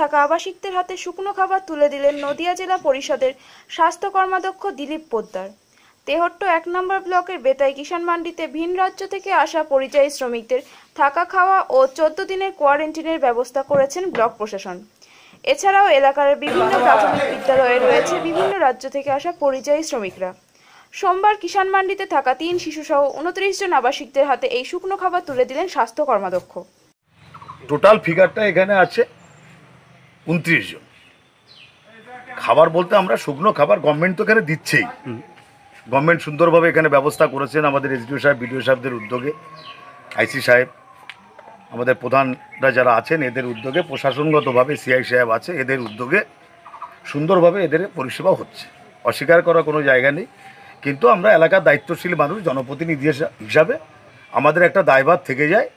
থাকা আবাসিকদের হাতে শুকনো খাবার তুলে দিলেন নদিয়া জেলা পরিষদের স্বাস্থ্য কর্মাধ্যক্ষ দিলীপ পোদ্দার। তেহট্ট এক নম্বর ব্লকের বেতাই কিষাণ মান্ডিতে ভিন রাজ্য থেকে আসা পরিযায়ী শ্রমিকদের থাকা খাওয়া ও চোদ্দ দিনের কোয়ারেন্টিনের ব্যবস্থা করেছেন ব্লক প্রশাসন। এছাড়াও এলাকার বিভিন্ন প্রাথমিক বিদ্যালয়ে রয়েছে বিভিন্ন রাজ্য থেকে আসা পরিযায়ী শ্রমিকরা। সোমবার কিষাণ মান্ডিতে থাকা তিন শিশুসহ উনত্রিশ জন আবাসিকদের হাতে এই শুকনো খাবার তুলে দিলেন স্বাস্থ্য কর্মাধ্যক্ষ। টোটাল ফিগারটা এখানে আছে। উনত্রিশ জন। খাবার বলতে আমরা শুকনো খাবার গভর্নমেন্ট তো এখানে দিচ্ছেই। গভর্নমেন্ট সুন্দরভাবে এখানে ব্যবস্থা করেছেন আমাদের এসডিও সাহেব বিডিও সাহেবদের উদ্যোগে আইসি সাহেব, আমাদের প্রধানরা যারা আছেন এদের উদ্যোগে, প্রশাসনগতভাবে সিআই সাহেব আছে, এদের উদ্যোগে সুন্দরভাবে এদের পরিষেবা হচ্ছে। অস্বীকার করার কোনো জায়গা নেই। কিন্তু আমরা এলাকার দায়িত্বশীল মানুষ, জনপ্রতিনিধি হিসা- হিসাবে আমাদের একটা দায়ভার থেকে যায়।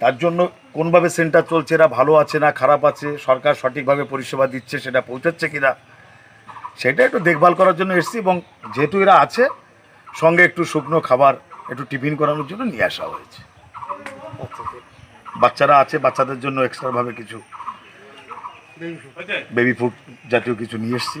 তার জন্য কোনভাবে সেন্টার চলছে, এরা ভালো আছে না খারাপ আছে, সরকার সঠিকভাবে পরিষেবা দিচ্ছে, সেটা পৌঁছাচ্ছে কি না সেটা একটু দেখভাল করার জন্য এসেছি এবং যেহেতু এরা আছে, সঙ্গে একটু শুকনো খাবার, একটু টিফিন করানোর জন্য নিয়ে আসা হয়েছে। বাচ্চারা আছে, বাচ্চাদের জন্য এক্সট্রাভাবে কিছু বেবি ফুড জাতীয় কিছু নিয়ে এসেছি।